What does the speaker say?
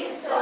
Espírito